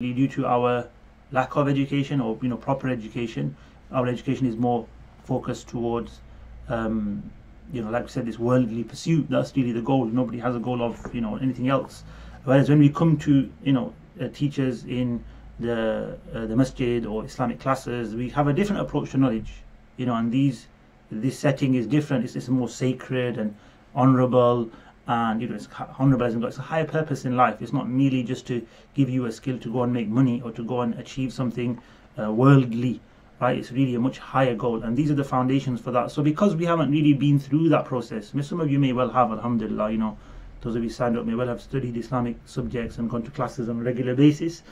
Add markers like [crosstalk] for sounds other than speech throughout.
due to our lack of education or you know proper education. Our education is more focused towards um, you know, like we said, this worldly pursuit. That's really the goal. Nobody has a goal of you know anything else. Whereas when we come to you know uh, teachers in the uh, the masjid or Islamic classes, we have a different approach to knowledge. You know, and these this setting is different. It's, it's more sacred and honourable, and you know, it's honourable as it's a higher purpose in life. It's not merely just to give you a skill to go and make money or to go and achieve something uh, worldly right? It's really a much higher goal, and these are the foundations for that. So, because we haven't really been through that process, some of you may well have, Alhamdulillah, you know, those of you signed up may well have studied Islamic subjects and gone to classes on a regular basis,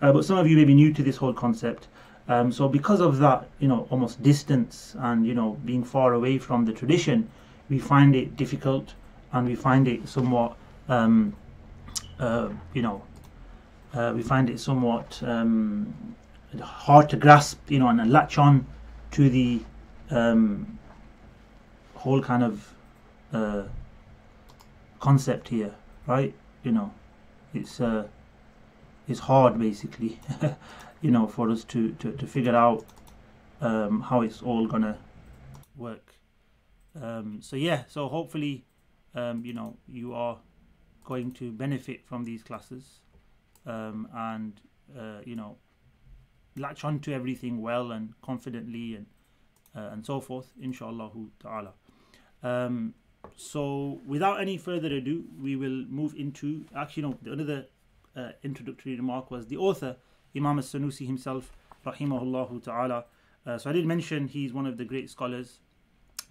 uh, but some of you may be new to this whole concept. Um, so, because of that, you know, almost distance and you know being far away from the tradition, we find it difficult and we find it somewhat, um, uh, you know, uh, we find it somewhat um, hard to grasp, you know, and, latch on to the um, whole kind of uh, concept here, right? You know, it's uh, it's hard basically, [laughs] you know, for us to to, to figure out um, how it's all gonna work. Um, so yeah, so hopefully, um, you know, you are going to benefit from these classes, um, and uh, you know, latch onto everything well and confidently and uh, and so forth inshallah ta'ala. Um, so without any further ado we will move into actually no the another uh, introductory remark was the author imam as-sanusi himself rahimahullah ta'ala. Uh, so i did mention he's one of the great scholars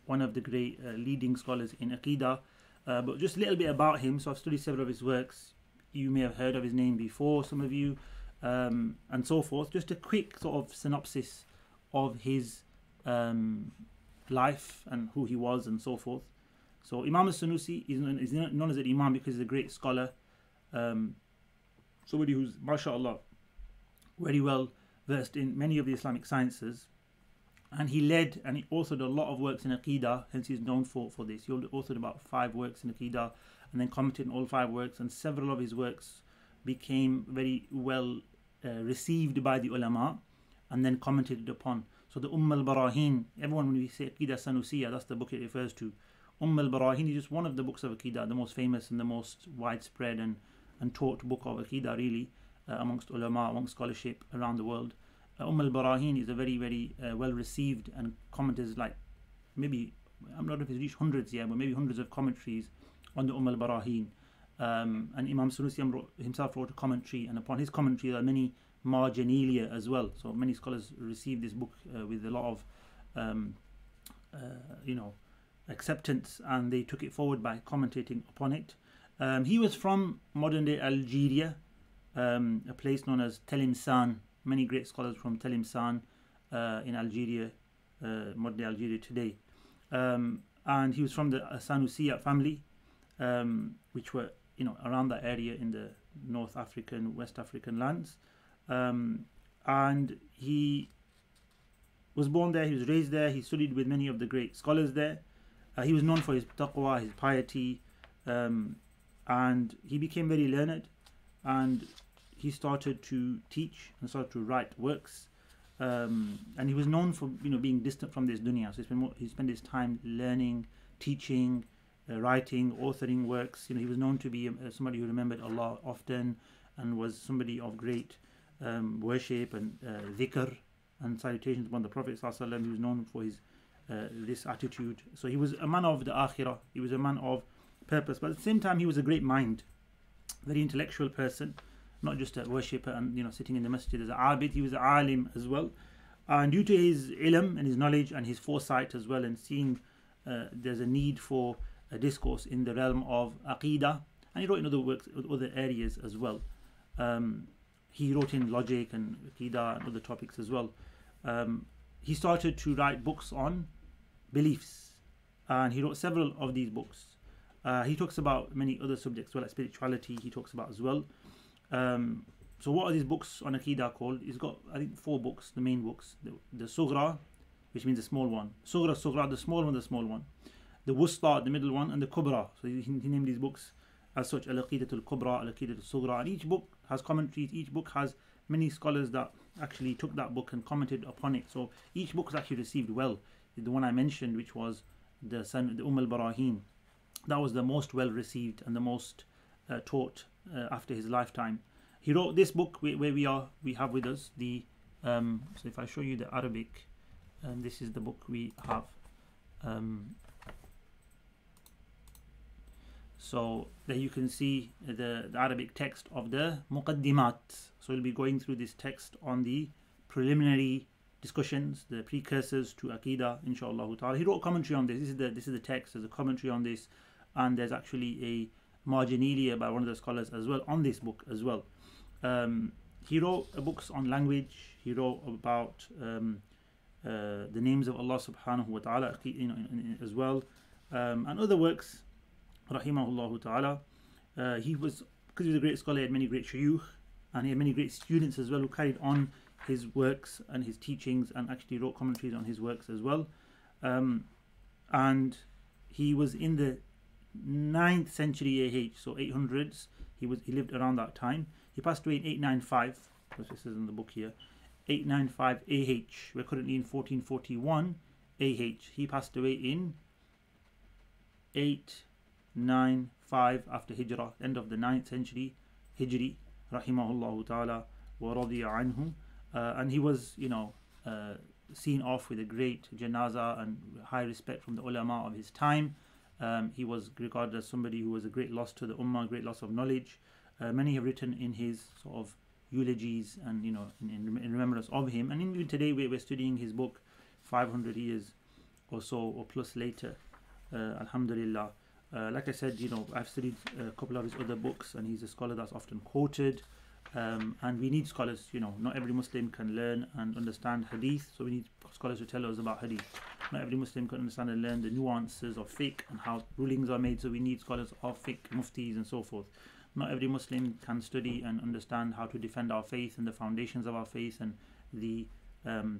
one of the great uh, leading scholars in aqidah uh, but just a little bit about him so i've studied several of his works you may have heard of his name before some of you um, and so forth. Just a quick sort of synopsis of his um, life and who he was and so forth. So Imam al-Sanusi is, is known as an Imam because he's a great scholar, um, somebody who's, mashallah, very well versed in many of the Islamic sciences. And he led and he authored a lot of works in Aqidah, hence he's known for, for this. He authored about five works in Aqidah and then commented on all five works, and several of his works became very well uh, received by the ulama and then commented upon. So the Umm al-Barahin, everyone when we say Aqidah Sanusiya, that's the book it refers to. Umm al-Barahin is just one of the books of Aqidah, the most famous and the most widespread and, and taught book of Aqidah really uh, amongst ulama, amongst scholarship around the world. Uh, umm al-Barahin is a very, very uh, well received and commenters like maybe, I'm not sure if it's reached hundreds yet, but maybe hundreds of commentaries on the Umm al-Barahin. Um, and Imam Sanusi himself wrote a commentary, and upon his commentary, there are many marginalia as well. So many scholars receive this book uh, with a lot of, um, uh, you know, acceptance, and they took it forward by commentating upon it. Um, he was from modern day Algeria, um, a place known as Tlemcen. Many great scholars from Tlemcen uh, in Algeria, uh, modern Algeria today. Um, and he was from the Sanusiya family, um, which were you know around that area in the North African, West African lands, um, and he was born there. He was raised there. He studied with many of the great scholars there. Uh, he was known for his taqwa, his piety, um, and he became very learned. And he started to teach and started to write works. Um, and he was known for you know being distant from this dunya. So he spent more, he spent his time learning, teaching, uh, writing, authoring works. You know, he was known to be uh, somebody who remembered Allah often and was somebody of great um, worship and uh, dhikr and salutations upon the Prophet ﷺ. He was known for his uh, this attitude. So he was a man of the akhirah. He was a man of purpose, but at the same time, he was a great mind, very intellectual person, not just a worshipper and you know sitting in the masjid as an abid. He was an alim as well, and due to his ilm and his knowledge and his foresight as well, and seeing uh, there's a need for a discourse in the realm of aqidah, and he wrote in other works, other areas as well. Um, he wrote in logic and aqidah and other topics as well. Um, he started to write books on beliefs, and he wrote several of these books. Uh, he talks about many other subjects, well, like spirituality. He talks about as well. Um, so, what are these books on Aqidah called? He's got, I think, four books, the main books. The, the Sughra, which means the small one. Sughra, Sughra, the small one, the small one the Wusta, the middle one, and the Kubra. So he, he named these books as such Al Aqidatul Kubra, Al Aqidatul Sugra. And each book has commentaries, each book has many scholars that actually took that book and commented upon it. So each book was actually received well. The one I mentioned, which was the son, the Umm al Barahin, that was the most well received and the most uh, taught uh, after his lifetime. He wrote this book where, we are. We have with us the. Um, so if I show you the Arabic, um, this is the book we have. Um, so there you can see the, the Arabic text of the Muqaddimat. So we'll be going through this text on the preliminary discussions, the precursors to Aqidah, inshallah. He wrote commentary on this. This is the this is the text, there's a commentary on this, and there's actually a marginalia by one of the scholars as well on this book as well. Um, he wrote books on language, he wrote about um, uh, the names of Allah subhanahu wa ta'ala you know, as well, um, and other works rahimahullah ta'ala. Uh, he was, because he was a great scholar, he had many great shuyukh, and he had many great students as well who carried on his works and his teachings and actually wrote commentaries on his works as well. Um, and he was in the 9th century AH, so 800s. He was he lived around that time. He passed away in 895, because this is in the book here. 895 AH. We're currently in 1441 AH. He passed away in 895 after Hijrah, end of the 9th century, Hijri, rahimahullah ta'ala, wa radiya anhu. Uh, and he was, you know, uh, seen off with a great janaza and high respect from the ulama of his time. Um, he was regarded as somebody who was a great loss to the ummah, great loss of knowledge. Uh, many have written in his sort of eulogies and, you know, in, in, in remembrance of him. And even today we're studying his book 500 years or so or plus later. Uh, alhamdulillah. Uh, like I said, you know, I've studied a couple of his other books, and he's a scholar that's often quoted. Um, and we need scholars, you know, not every Muslim can learn and understand hadith, so we need scholars to tell us about hadith. Not every Muslim can understand and learn the nuances of fiqh and how rulings are made, so we need scholars of fiqh, muftis, and so forth. Not every Muslim can study and understand how to defend our faith and the foundations of our faith and the, um,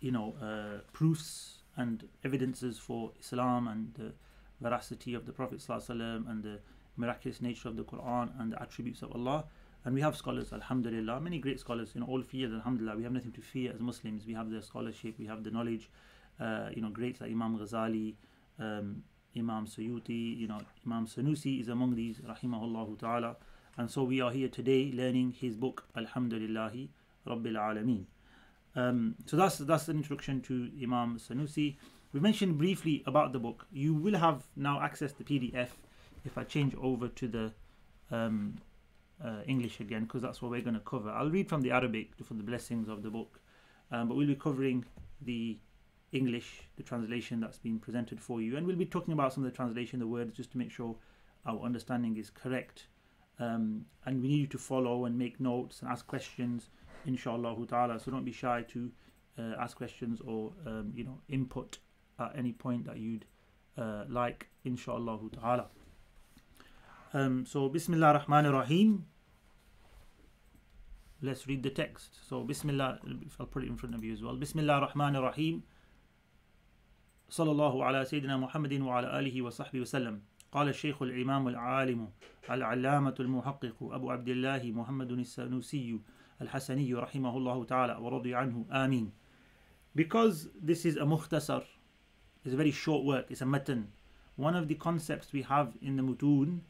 you know, uh, proofs and evidences for Islam and the veracity of the Prophet and the miraculous nature of the Quran and the attributes of Allah. And we have scholars, alhamdulillah, many great scholars in all fields, alhamdulillah. We have nothing to fear as Muslims. We have the scholarship, we have the knowledge. Uh, you know, greats like Imam Ghazali, um, Imam Suyuti, you know, Imam Sanusi is among these, rahimahullah ta'ala. And so we are here today learning his book, Alhamdulillahi Rabbil Alameen. Um, so that's that's an introduction to Imam Sanusi. We mentioned briefly about the book. You will have now access to PDF if I change over to the um, uh, English again, because that's what we're going to cover. I'll read from the Arabic for the blessings of the book, um, but we'll be covering the English, the translation that's been presented for you, and we'll be talking about some of the translation, the words, just to make sure our understanding is correct. Um, and we need you to follow and make notes and ask questions, inshallah ta'ala. So don't be shy to uh, ask questions or um, you know input at any point that you'd uh, like, inshallah ta'ala. Um, so, Bismillah ar-Rahman ar-Rahim. Let's read the text. So, Bismillah, I'll put it in front of you as well. Bismillah ar-Rahman ar-Rahim. صلى الله على سيدنا محمد وعلى آله وصحبه وسلم قال الشيخ الإمام العالم العلامة المحقق أبو عبد الله محمد السنوسي الحسني رحمه الله تعالى ورضي عنه آمين Because this is a mukhtasar it's a very short work. It's a matan. One of the concepts we have in the mutun,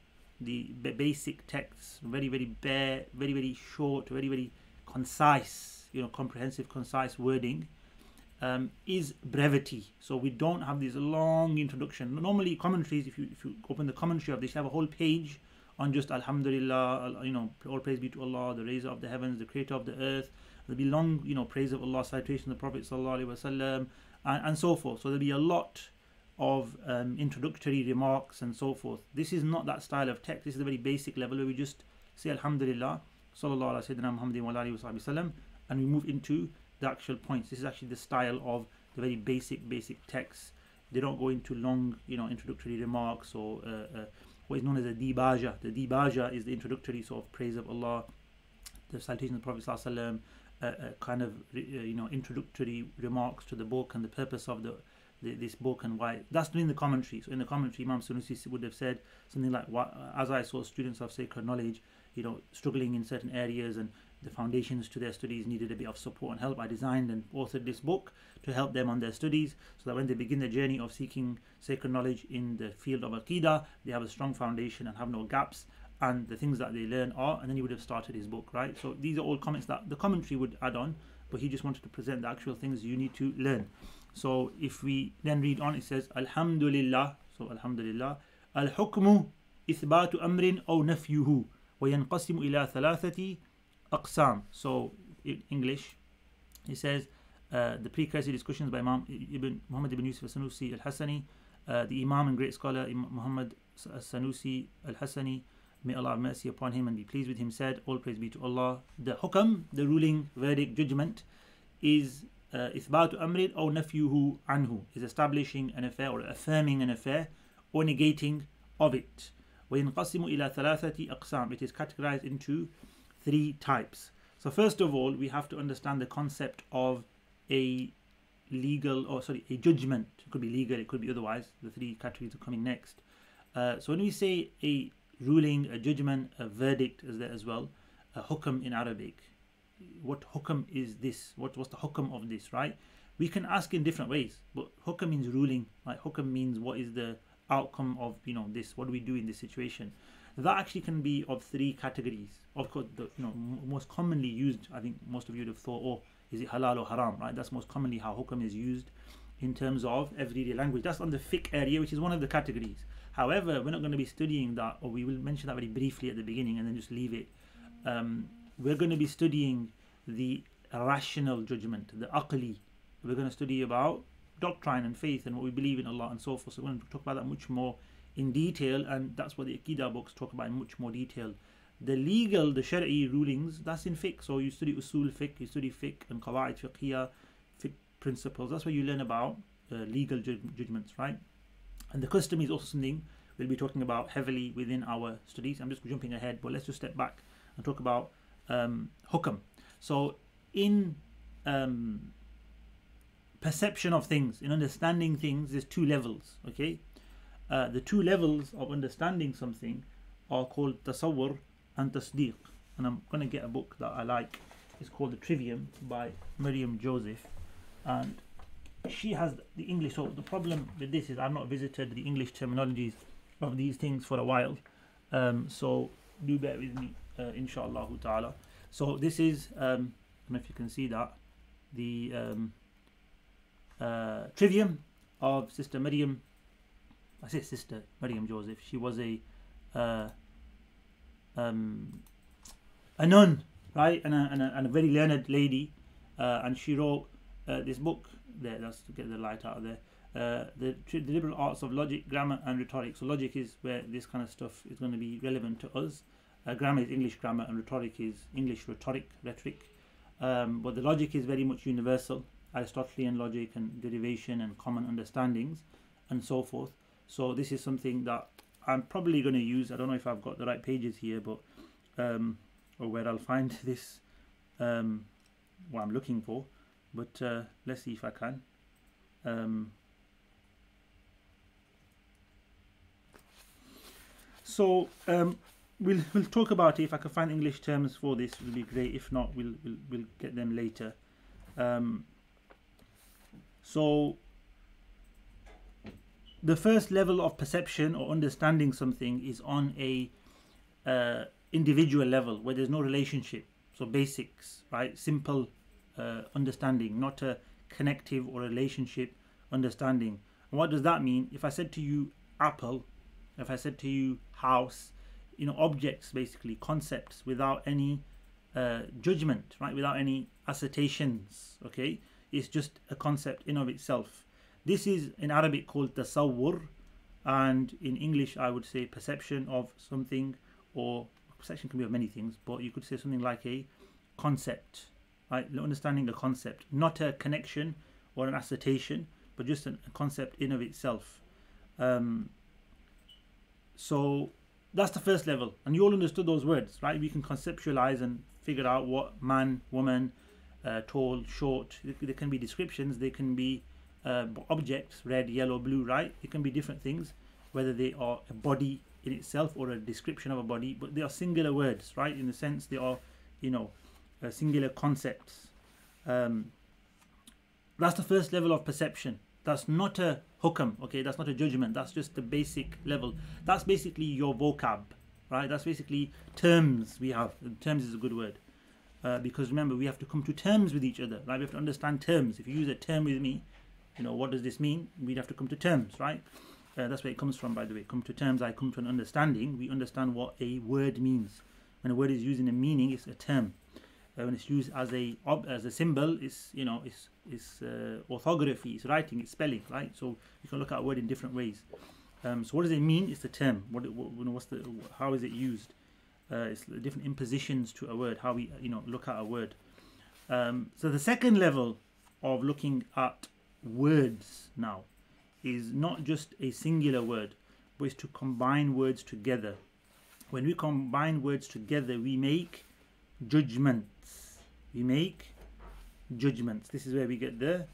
the basic texts, very very bare, very very short, very very concise, you know, comprehensive, concise wording, um, is brevity. So we don't have this long introduction. Normally commentaries, if you if you open the commentary of this, you have a whole page on just Alhamdulillah, you know, all praise be to Allah, the raiser of the heavens, the creator of the earth. There'll be long, you know, praise of Allah, citation of the Prophet Sallallahu Alaihi Wasallam, and, and so forth. So there'll be a lot of um, introductory remarks and so forth. This is not that style of text. This is a very basic level where we just say Alhamdulillah, Sallallahu Alaihi Wasallam, and we move into the actual points. This is actually the style of the very basic, basic text. They don't go into long, you know, introductory remarks or uh, uh, what is known as a dibaja. The dibaja is the introductory sort of praise of Allah, the salutation of the Prophet Sallallahu a, kind of uh, you know introductory remarks to the book and the purpose of the, the this book and why that's doing the commentary. So in the commentary, Imam Sanusi would have said something like, "As I saw students of sacred knowledge, you know, struggling in certain areas and the foundations to their studies needed a bit of support and help. I designed and authored this book to help them on their studies so that when they begin the journey of seeking sacred knowledge in the field of Aqidah, they have a strong foundation and have no gaps and the things that they learn are, and then he would have started his book, right? So these are all comments that the commentary would add on, but he just wanted to present the actual things you need to learn. So if we then read on, it says, Alhamdulillah, so Alhamdulillah, Al-Hukmu إثبات أمر أو نفيه وينقسم إلى ثلاثة أقسام. So in English, he says, uh, the precursor discussions by Imam Ibn Muhammad ibn Yusuf al-Sanusi al-Hassani, uh, the Imam and great scholar Muhammad al-Sanusi al-Hassani, may Allah have mercy upon him and be pleased with him, said, All praise be to Allah. The hukam, the ruling, verdict, judgment, is إثبات أمر أو نفيه عنه, is establishing an affair or affirming an affair or negating of it. وينقسم إلى ثلاثة أقسام. It is categorized into three types. So first of all, we have to understand the concept of a legal or sorry a judgment. It could be legal it could be otherwise. The three categories are coming next. Uh, so when we say a ruling a judgment a verdict is there as well a hukam in arabic. What hukam is this? What was the hukam of this right? We can ask in different ways but hukam means ruling like hukam means what is the outcome of you know this what do we do in this situation that actually can be of three categories. Of course the you know most commonly used i think most of you would have thought oh is it halal or haram right? That's most commonly how hukam is used in terms of everyday language. That's on the fiqh area which is one of the categories. However we're not going to be studying that or we will mention that very briefly at the beginning and then just leave it. Um, we're going to be studying the rational judgment the aqli. We're going to study about doctrine and faith and what we believe in Allah and so forth. So we're going to talk about that much more in detail and that's what the Aqidah books talk about in much more detail the legal, the Shari'i rulings, that's in fiqh. So you study usul fiqh, you study fiqh and qawaid fiqhiyah, fiqh principles. That's where you learn about uh, legal ju- judgments, right? And the custom is also something we'll be talking about heavily within our studies. I'm just jumping ahead, but let's just step back and talk about um, hukam. So in um, perception of things, in understanding things, there's two levels, okay? Uh, the two levels of understanding something are called tasawwur and tasdeeq. And I'm going to get a book that I like. It's called The Trivium by Miriam Joseph. And she has the English. So the problem with this is I've not visited the English terminologies of these things for a while. Um, so do bear with me, uh, inshallah ta'ala. So this is, um, I don't know if you can see that, the um, uh, Trivium of Sister Miriam. I say Sister Miriam Joseph. She was a uh, um, a nun, right, and a, and a, and a very learned lady, uh, and she wrote uh, this book. There, that's to get the light out of there. Uh, the, the liberal arts of logic, grammar, and rhetoric. So logic is where this kind of stuff is going to be relevant to us. Uh, grammar is English grammar, and rhetoric is English rhetoric, rhetoric. Um, but the logic is very much universal, Aristotelian logic and derivation and common understandings, and so forth. So this is something that I'm probably going to use. I don't know if I've got the right pages here, but um, or where I'll find [laughs] this um, what I'm looking for. But uh, let's see if I can. Um, so um, we'll we'll talk about it. If I can find English terms for this, will be great. If not, we'll we'll, we'll get them later. Um, so the first level of perception or understanding something is on a uh, individual level where there's no relationship. So basics right? Simple uh, understanding not a connective or relationship understanding. And what does that mean? If i said to you apple if i said to you house you know objects basically concepts without any uh, judgment right? Without any assertions okay? It's just a concept in of itself this is in Arabic called tasawwur, and in English I would say perception of something, or perception can be of many things, but you could say something like a concept, right? Understanding a concept, not a connection or an assertion, but just a concept in of itself. Um, so that's the first level, and you all understood those words, right? We can conceptualize and figure out what man, woman, uh, tall, short. There can be descriptions. They can be uh, objects, red, yellow, blue, right? It can be different things, whether they are a body in itself or a description of a body, but they are singular words, right? In the sense they are, you know, uh, singular concepts. Um, that's the first level of perception. That's not a hukam, okay? That's not a judgment. That's just the basic level. That's basically your vocab, right? That's basically terms we have. Terms is a good word. Uh, because remember, we have to come to terms with each other, right? We have to understand terms. If you use a term with me, you know, what does this mean? We'd have to come to terms, right? Uh, that's where it comes from, by the way. Come to terms, I come to an understanding. We understand what a word means. When a word is used in a meaning, it's a term. Uh, when it's used as a as a symbol, it's you know it's it's uh, orthography, it's writing, it's spelling, right? So you can look at a word in different ways. Um, so what does it mean? It's the term. What, what what's the how is it used? Uh, it's different impositions to a word. How we you know look at a word. Um, so the second level of looking at words now is not just a singular word, but is to combine words together. When we combine words together, we make judgments. We make judgments. This is where we get the,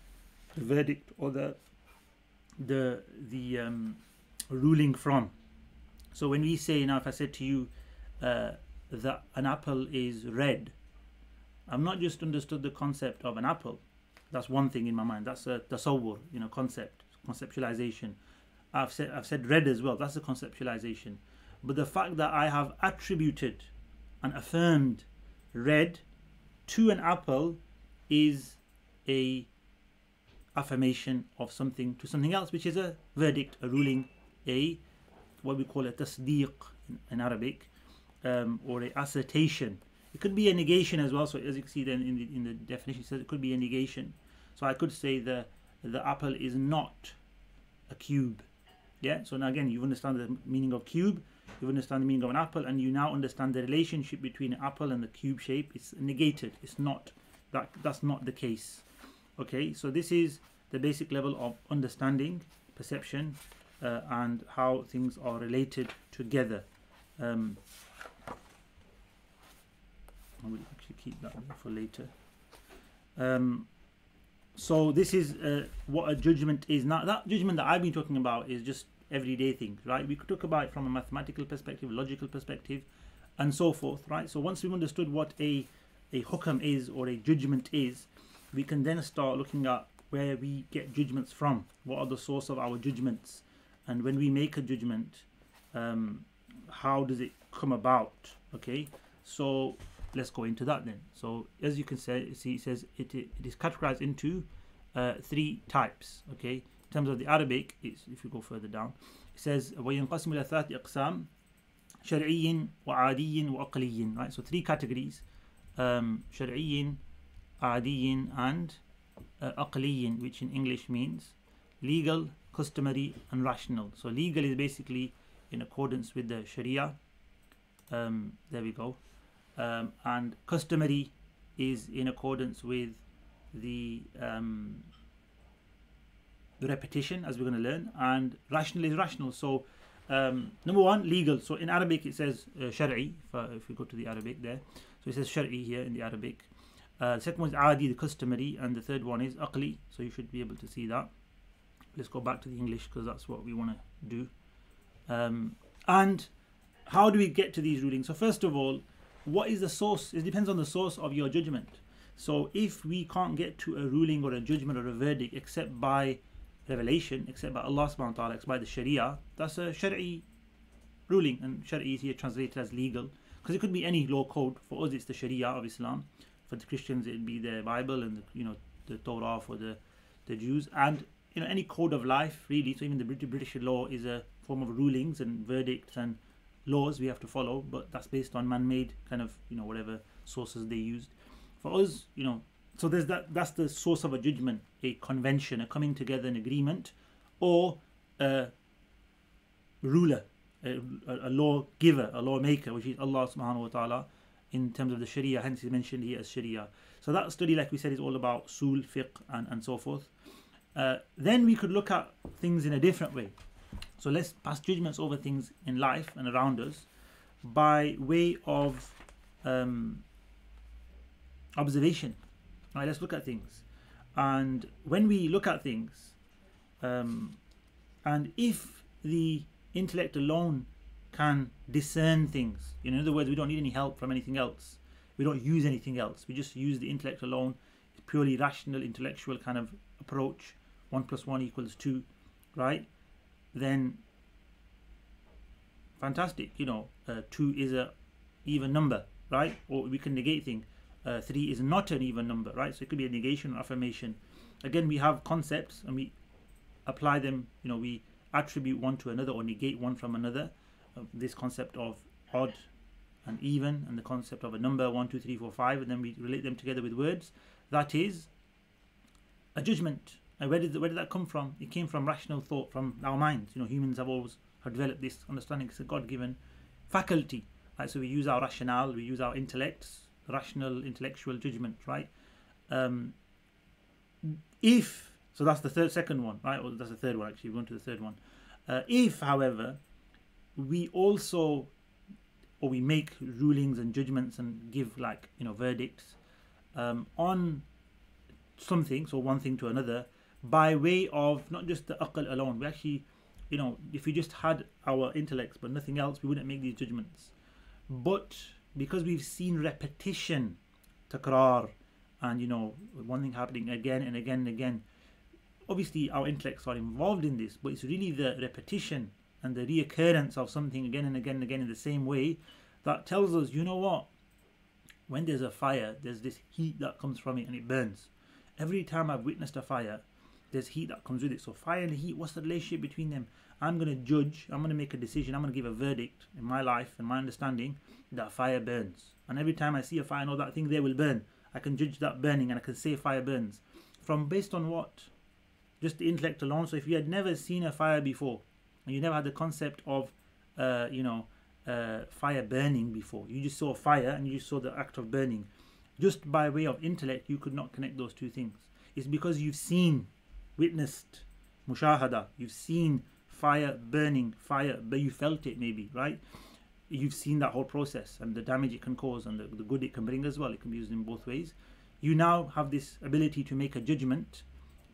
the verdict or the the the um, ruling from. So when we say now, if I said to you uh, that an apple is red, I've not just understood the concept of an apple. That's one thing in my mind. That's a tasawwur, you know, concept conceptualization. I've said I've said red as well. That's a conceptualization. But the fact that I have attributed and affirmed red to an apple is a affirmation of something to something else, which is a verdict, a ruling, a what we call a tasdiq in, in Arabic, um, or a assertion. It could be a negation as well. So as you can see then in the in the definition, it says it could be a negation. So I could say the the apple is not a cube. Yeah, so now again, you understand the meaning of cube, you understand the meaning of an apple, and you now understand the relationship between an apple and the cube shape. It's negated, it's not that that's not the case. Okay, so this is the basic level of understanding, perception, uh, and how things are related together. Um, I will actually keep that for later. Um, so this is uh, what a judgment is. Now that judgment that I've been talking about is just everyday things, right? We could talk about it from a mathematical perspective, logical perspective, and so forth, right? So once we've understood what a a hukam is or a judgment is, we can then start looking at where we get judgments from. What are the source of our judgments? And when we make a judgment, um, how does it come about? Okay, so let's go into that then. So as you can say, see, it says it, it is categorized into uh, three types. Okay, in terms of the Arabic, if you go further down, it says وينقسم إلى ثلاث أقسام شرعي وعادي وعقلي. Right, so three categories: um, شرعي, عادي, and uh, عقلي, which in English means legal, customary, and rational. So legal is basically in accordance with the Sharia. Um, there we go um, and customary is in accordance with the um, repetition as we're going to learn and rational is rational. So um, number one legal. So in Arabic it says uh, shari if we go to the Arabic there. So it says shari here in the Arabic. Uh, the second one is adi the customary and the third one is aqli. So you should be able to see that. Let's go back to the English because that's what we want to do. Um, and how do we get to these rulings? So first of all what is the source? It depends on the source of your judgment. So if we can't get to a ruling or a judgment or a verdict except by revelation, except by Allah subhanahu wa ta'ala, except by the Sharia, that's a Shari'i ruling. And Shari'i is here translated as legal. Because it could be any law code. For us it's the Sharia of Islam. For the Christians it'd be the Bible and you know the Torah for the, the Jews. And you know any code of life really. So even the British law is a form of rulings and verdicts and laws we have to follow, but that's based on man-made kind of you know whatever sources they used. For us, you know, so there's that. That's the source of a judgment, a convention, a coming together, an agreement, or a ruler, a, a lawgiver, a lawmaker, which is Allah Subhanahu wa Taala. In terms of the Sharia, hence he's mentioned here as Sharia. So that study, like we said, is all about usul, fiqh, and, and so forth. Uh, then we could look at things in a different way. So let's pass judgments over things in life and around us by way of um, observation. Right, let's look at things. And when we look at things, um, and if the intellect alone can discern things, in other words, we don't need any help from anything else. We don't use anything else. We just use the intellect alone. It's purely rational, intellectual kind of approach. One plus one equals two, right? Then fantastic. You know, uh, two is a even number, right? Or we can negate thing. Uh, three is not an even number, right? So it could be a negation or affirmation. Again, we have concepts and we apply them. You know, we attribute one to another or negate one from another. Uh, this concept of odd and even and the concept of a number one, two, three, four, five, and then we relate them together with words. That is a judgment. Where did where did that come from? It came from rational thought, from our minds. You know, humans have always have developed this understanding. It's a God-given faculty. Right? So we use our rationale, we use our intellects, rational, intellectual judgment, right? Um, if so, that's the third, second one, right? Or that's the third one actually. We're going to the third one. Uh, if, however, we also or we make rulings and judgments and give like you know verdicts um, on something, so one thing to another, by way of not just the aql alone. We actually, you know, if we just had our intellects but nothing else, we wouldn't make these judgments. But because we've seen repetition, takrar, and you know, one thing happening again and again and again, obviously our intellects are involved in this, but it's really the repetition and the reoccurrence of something again and again and again in the same way that tells us, you know what? When there's a fire, there's this heat that comes from it and it burns. Every time I've witnessed a fire, there's heat that comes with it. So fire and heat, what's the relationship between them? I'm going to judge, I'm going to make a decision, I'm going to give a verdict in my life and my understanding that fire burns. And every time I see a fire, I know that thing there will burn. I can judge that burning and I can say fire burns. From based on what? Just the intellect alone. So if you had never seen a fire before, and you never had the concept of, uh, you know, uh, fire burning before, you just saw fire and you saw the act of burning. Just by way of intellect, you could not connect those two things. It's because you've seen, witnessed, mushahada, you've seen fire burning, fire, but you felt it maybe, right? You've seen that whole process and the damage it can cause and the, the good it can bring as well. It can be used in both ways. You now have this ability to make a judgment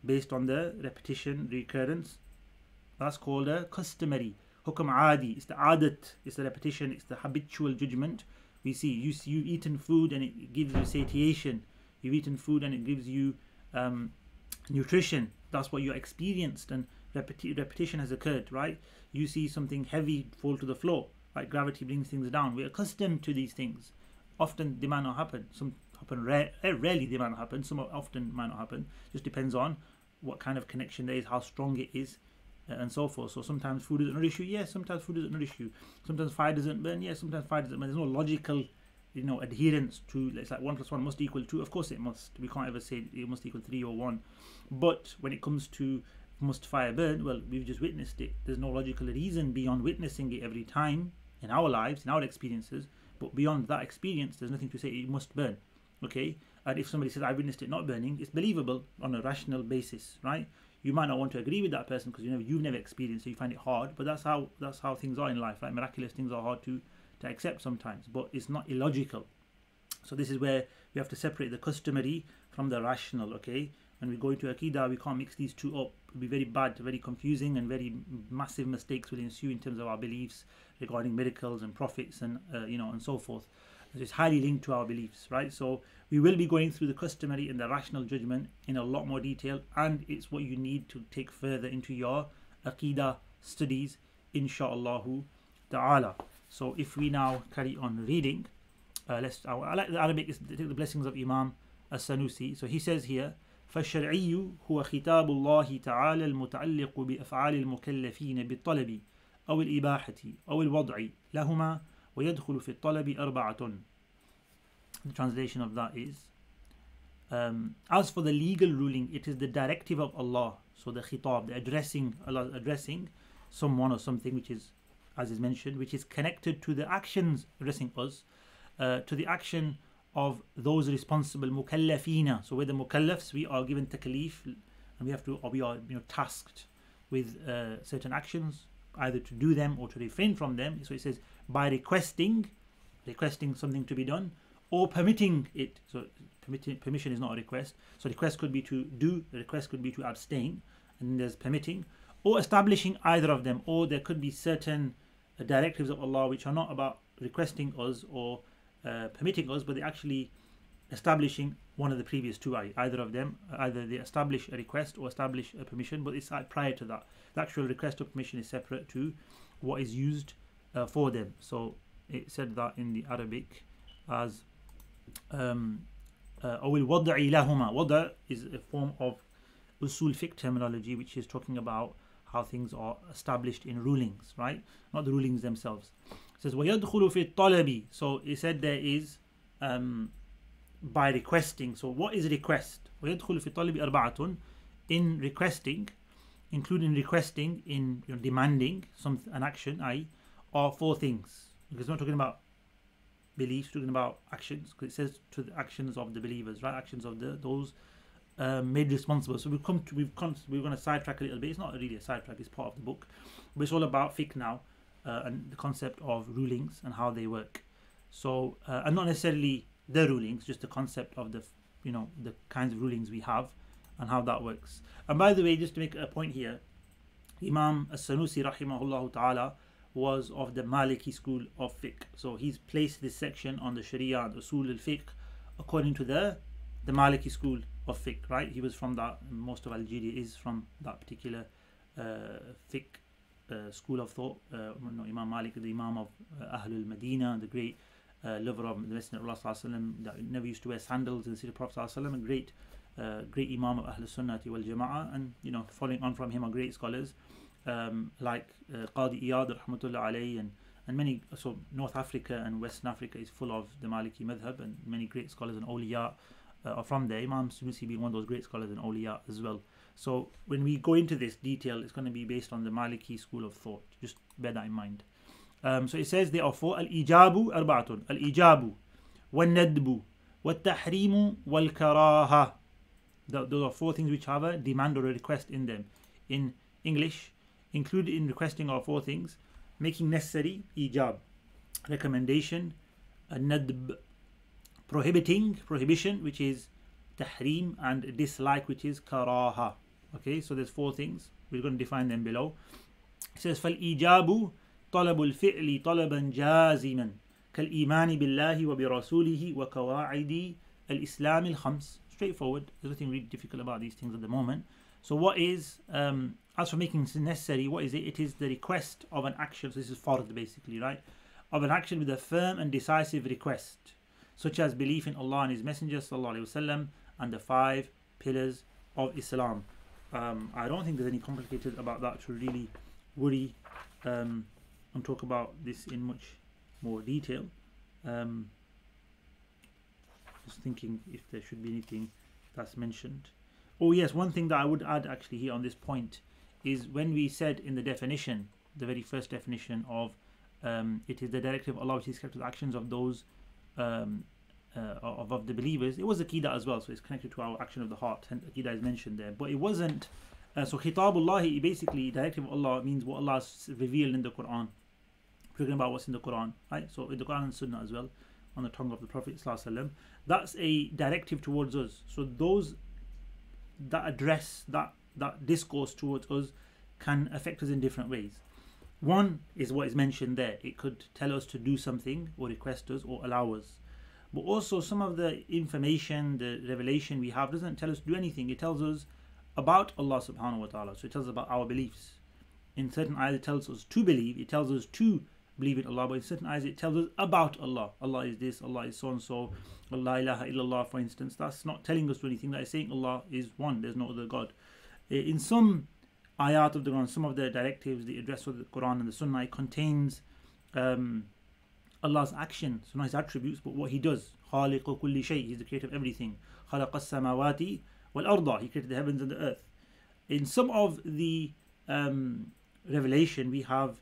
based on the repetition, recurrence. That's called a customary. Hukam adi. It's the adat, it's the repetition, it's the habitual judgment. We see you, you've eaten food and it gives you satiation. You've eaten food and it gives you um, nutrition. That's what you experienced and repeti- repetition has occurred, right? You see something heavy fall to the floor, right? Gravity brings things down. We're accustomed to these things. Often they might not happen. Some happen rare, eh, rarely they might not happen. Some often might not happen. Just depends on what kind of connection there is, how strong it is, and so forth. So sometimes food isn't nourish you. Yes, sometimes food isn't nourish you. Sometimes fire doesn't burn. Yes, sometimes fire doesn't burn. There's no logical, you know, adherence to. It's like one plus one must equal two. Of course it must. We can't ever say it must equal three or one. But when it comes to must fire burn, well, we've just witnessed it. There's no logical reason beyond witnessing it every time in our lives, in our experiences. But beyond that experience, there's nothing to say it must burn. Okay, and if somebody says I witnessed it not burning, it's believable on a rational basis, right? You might not want to agree with that person because you know you've never experienced it, you find it hard. But that's how that's how things are in life, right? Miraculous things are hard to to accept sometimes, but it's not illogical. So this is where we have to separate the customary from the rational. Okay, when we go into Aqidah, we can't mix these two up. It'll be very bad, very confusing, and very massive mistakes will ensue in terms of our beliefs regarding miracles and prophets and uh, you know and so forth. It's highly linked to our beliefs, right? So we will be going through the customary and the rational judgment in a lot more detail, and it's what you need to take further into your Aqidah studies, inshallah ta'ala. So if we now carry on reading, uh, let's. I like the Arabic. Is the blessings of Imam As-Sanusi. So he says here. فالشرعي هو خطاب الله تعالى المتعلق بأفعال المكلفين بالطلب أو الإباحة أو الوضع لهما ويدخل في الطلب أربعة The translation of that is um, As for the legal ruling, it is the directive of Allah. So the khitab, the addressing, Allah addressing someone or something which is, as is mentioned, which is connected to the actions addressing us, uh, to the action of those responsible mukallafina. So with the mukallafs, we are given taklif and we have to, or we are you know tasked with uh, certain actions, either to do them or to refrain from them. So it says by requesting, requesting something to be done, or permitting it. So permitting, permission is not a request. So request could be to do, the request could be to abstain, and there's permitting, or establishing either of them, or there could be certain uh, directives of Allah which are not about requesting us or uh, permitting us, but they're actually establishing one of the previous two, either of them. Either they establish a request or establish a permission, but it's prior to that. The actual request of permission is separate to what is used uh, for them. So it said that in the Arabic as um, uh, أو الوضع لهما وضع is a form of usul fiqh terminology which is talking about how things are established in rulings right not the rulings themselves it says ويدخل في الطلب so he said there is um, by requesting so what is request ويدخل في الطلب أربعة in requesting including requesting in you know, demanding some an action i are four things because we're not talking about beliefs, talking about actions, because it says to the actions of the believers, right? Actions of the those um, made responsible. So we've come to we've come we're going to sidetrack a little bit. It's not really a sidetrack; it's part of the book, but it's all about fiqh now uh, and the concept of rulings and how they work. So uh, and not necessarily the rulings, just the concept of the you know the kinds of rulings we have and how that works. And by the way, just to make a point here, Imam As-Sanusi rahimahullah ta'ala was of the Maliki school of fiqh. So he's placed this section on the Sharia and Usul al-Fiqh according to the the Maliki school of fiqh, right? He was from that. Most of Algeria is from that particular uh, fiqh uh, school of thought. Uh, no, Imam Malik, the Imam of uh, Ahlul Medina, the great uh, lover of the Messenger of Allah that never used to wear sandals in the city of Prophet a great, uh, great Imam of Ahlul Sunnati wal Jama'ah, and you know, following on from him are great scholars um, like uh, Qadi Iyad rahmatullah alayhi and, and many so North Africa and Western Africa is full of the Maliki madhab and many great scholars and awliya uh, from there Imam Sanusi being one of those great scholars in awliya as well. So when we go into this detail it's going to be based on the Maliki school of thought. Just bear that in mind. Um, so it says there are four al-ijabu arba'atun. Al-ijabu wal-nadbu wal-tahrimu wal-karaha. Those are four things which have a demand or a request in them. In English included in requesting are four things making necessary, ijab, recommendation, nadb, prohibiting, prohibition, which is tahrim, and dislike, which is karaha. Okay, so there's four things. We're going to define them below. It says, فالإيجاب طلب الفعل طلبا جازما كالإيمان بالله وبرسوله وقواعد الإسلام الخمس. Straightforward. There's nothing really difficult about these things at the moment. So what is um, as for making necessary, what is it? It is the request of an action. So this is fard basically, right? Of an action with a firm and decisive request, such as belief in Allah and His Messenger وسلم, and the five pillars of Islam. Um, I don't think there's any complicated about that to really worry um, and talk about this in much more detail. Um, just thinking if there should be anything that's mentioned. Oh yes, one thing that I would add actually here on this point is when we said in the definition, the very first definition of um, it is the directive of Allah which is kept to the actions of those um, uh, of, of the believers. It was Aqidah as well, so it's connected to our action of the heart, and Aqidah is mentioned there. But it wasn't. Uh, so Khitabullah, basically, directive of Allah means what Allah has revealed in the Quran. Talking about what's in the Quran, right? So in the Quran and Sunnah as well, on the tongue of the Prophet that's a directive towards us. So those that address that that discourse towards us can affect us in different ways. One is what is mentioned there. It could tell us to do something or request us or allow us. But also some of the information, the revelation we have doesn't tell us to do anything. It tells us about Allah subhanahu wa ta'ala. So it tells us about our beliefs. In certain ayahs it tells us to believe, it tells us to believe in Allah, but in certain ayahs it tells us about Allah. Allah is this, Allah is so and so, Allah ilaha illallah for instance. That's not telling us to anything, that is saying Allah is one, there's no other God. Eh, in some ayat of the Quran, some of the directives, the address of the Quran and the Sunnah, it contains um, Allah's action, so not his attributes, but what he does. خالق كل شيء, he's the creator of everything. خلق السماوات والأرض, he created the heavens and the earth. In some of the um, revelation, we have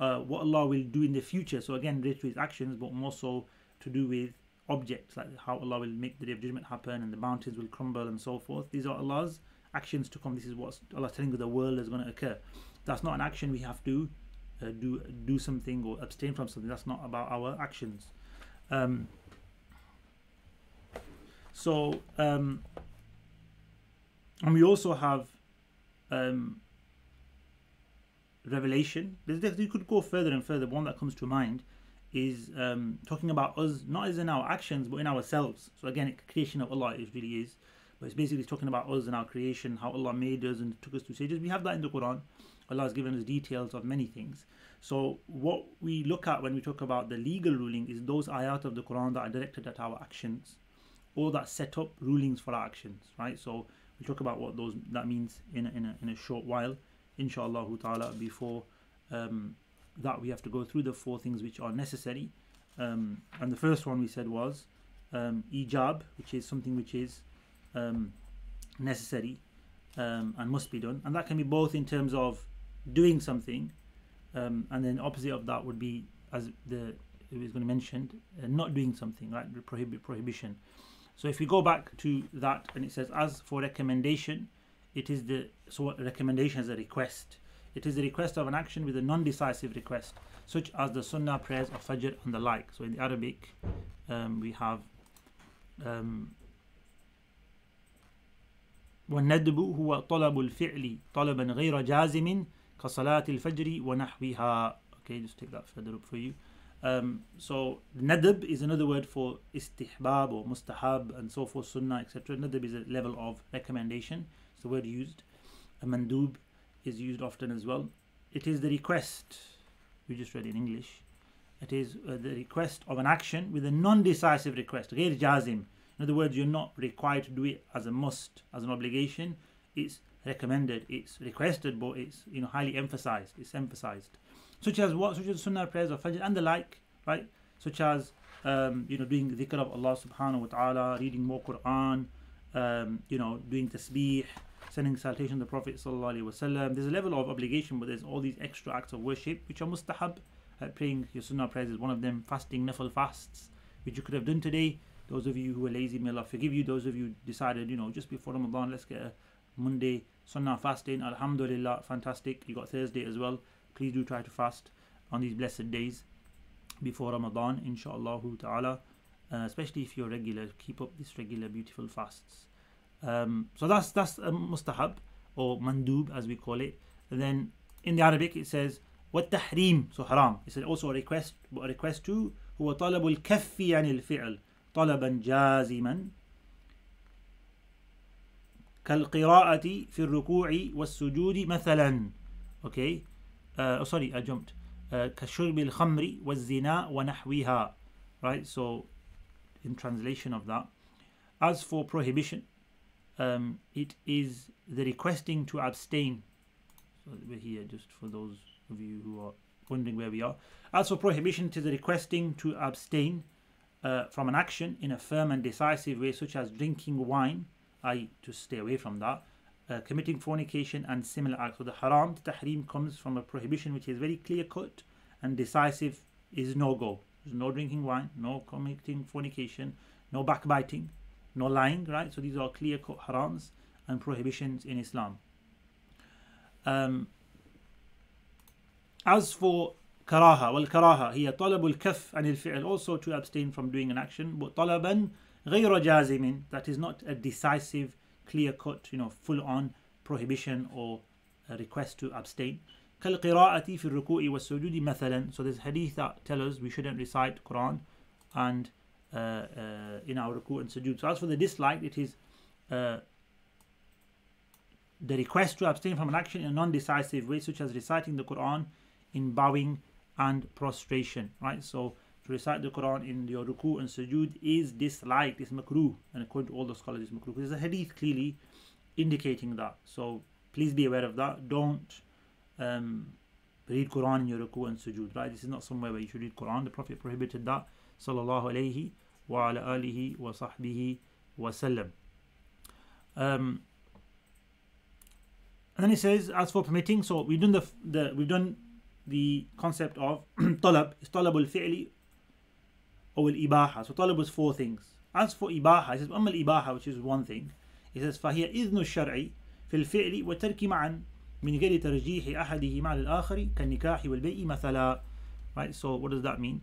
uh, what Allah will do in the future. So again, related to his actions, but more so to do with objects, like how Allah will make the day of judgment happen and the mountains will crumble and so forth. These are Allah's actions to come. This is what Allah telling you the world is going to occur. That's not an action we have to uh, do do something or abstain from something. That's not about our actions. Um, so um, and we also have um, revelation. You could go further and further. One that comes to mind is um, talking about us not as in our actions but in ourselves. So again, creation of Allah it really is, but it's basically talking about us and our creation, how Allah made us and took us to stages. We have that in the Quran. Allah has given us details of many things. So what we look at when we talk about the legal ruling is those ayat of the Quran that are directed at our actions, or that set up rulings for our actions, right? So we'll talk about what those that means in a, in a, in a short while, inshallah ta'ala. Before um, that, we have to go through the four things which are necessary. Um, and the first one we said was um, ijab, which is something which is um, necessary um, and must be done, and that can be both in terms of doing something, um, and then opposite of that would be as the it was going to mention uh, not doing something, right? Prohibit prohibition. So if we go back to that, and it says, as for recommendation, it is the so recommendation is a request. It is the request of an action with a non-decisive request, such as the sunnah prayers of fajr and the like. So in the Arabic, um, we have um, والندب هو طلب الفعل طلبا غير جازم كصلاة الفجر ونحوها okay just take that further up for you um, so nadab is another word for istihbab or mustahab and so forth sunnah etc nadab is a level of recommendation it's the word used a mandub is used often as well it is the request we just read in english it is uh, the request of an action with a non-decisive request غير جازم in other words, you're not required to do it as a must, as an obligation. It's recommended, it's requested, but it's you know highly emphasized. It's emphasized, such as what, such as sunnah prayers of fajr and the like, right? Such as um, you know doing dhikr of Allah Subhanahu wa Taala, reading more Quran, um, you know doing tasbih, sending salutation to the Prophet Sallallahu Alaihi Wasallam. There's a level of obligation, but there's all these extra acts of worship which are mustahab. Uh, praying your sunnah prayers is one of them. Fasting nafil fasts, which you could have done today those of you who are lazy, may Allah forgive you. Those of you decided, you know, just before Ramadan, let's get a Monday sunnah fasting. Alhamdulillah, fantastic. You got Thursday as well. Please do try to fast on these blessed days before Ramadan, inshallah ta'ala. Uh, especially if you're regular, keep up these regular beautiful fasts. Um, so that's that's a mustahab or mandub as we call it. And then in the Arabic it says what tahrim so haram. It's also a request, a request to huwa talabul kaffi anil fi'l. طلبا جازما كالقراءة في الركوع والسجود مثلا okay uh, oh, sorry I jumped uh, كشرب الخمر والزنا ونحوها right so in translation of that as for prohibition um, it is the requesting to abstain so we're here just for those of you who are wondering where we are as for prohibition it is the requesting to abstain uh, from an action in a firm and decisive way, such as drinking wine, i.e., to stay away from that, uh, committing fornication, and similar acts. So the haram, the tahrim, comes from a prohibition which is very clear cut and decisive, is no go. There's no drinking wine, no committing fornication, no backbiting, no lying, right? So these are clear cut harams and prohibitions in Islam. Um, as for كراهة والكراهة هي طلب الكف عن الفعل also to abstain from doing an action but طلبا غير جازم that is not a decisive clear cut you know full on prohibition or a request to abstain كالقراءة في الركوع والسجود مثلا so there's hadith that tell us we shouldn't recite Quran and uh, uh, in our ruku and sujood so as for the dislike it is uh, the request to abstain from an action in a non-decisive way such as reciting the Quran in bowing and prostration, right? So to recite the Quran in your ruku and sujood is disliked, is makruh, and according to all the scholars, it's makruh. There's a hadith clearly indicating that. So please be aware of that. Don't um, read Quran in your ruku and sujood, right? This is not somewhere where you should read Quran. The Prophet prohibited that. Sallallahu alayhi wa ala alihi wa sahbihi wa sallam. Um, and then he says, as for permitting, so we've done the, the we've done the concept of [clears throat] talab is talab al-fi'li or al-ibaha. So talab was four things. As for ibaha, he says أما الإباحة which is one thing. He says فهي إذن الشرع في الفعل والترك معا من غير ترجيح أحدهما للآخر كالنكاح والبيع مثلا. Right. So what does that mean?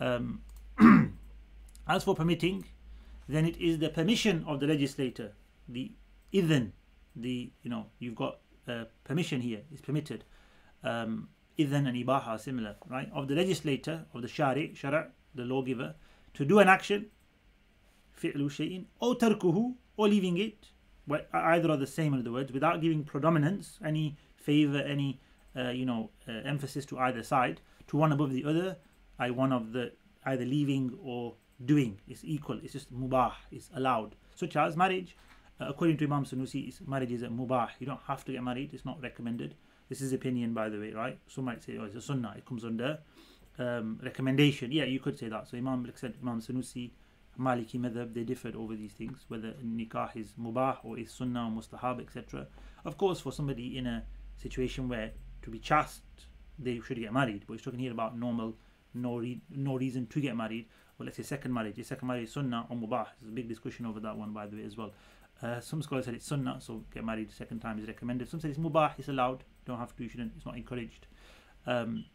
Um, [clears throat] as for permitting, then it is the permission of the legislator, the idhan, the you know you've got uh, permission here, it's permitted. Um, idhan and ibaha are similar, right? Of the legislator, of the shari, shara, the lawgiver, to do an action, fi'lu shay'in, or tarkuhu, or leaving it, either are the same in other words, without giving predominance, any favor, any, uh, you know, uh, emphasis to either side, to one above the other, I one of the either leaving or doing is equal. It's just mubah, it's allowed. Such as marriage, uh, according to Imam Sanusi, marriage is a mubah. You don't have to get married, it's not recommended. This is opinion, by the way, right? Some might say, oh, it's a sunnah, it comes under um, recommendation. Yeah, you could say that. So Imam, like said, Imam Sanusi, Maliki madhab, they differed over these things, whether nikah is mubah or is sunnah or mustahab, etc. Of course, for somebody in a situation where to be chaste, they should get married. But he's talking here about normal, no re- no reason to get married. Well, let's say second marriage. Is second marriage sunnah or mubah? There's a big discussion over that one, by the way, as well. Uh, some scholars said it's sunnah, so get married second time is recommended. Some say it's mubah, it's allowed. Don't have to, you shouldn't, it's not encouraged. Um,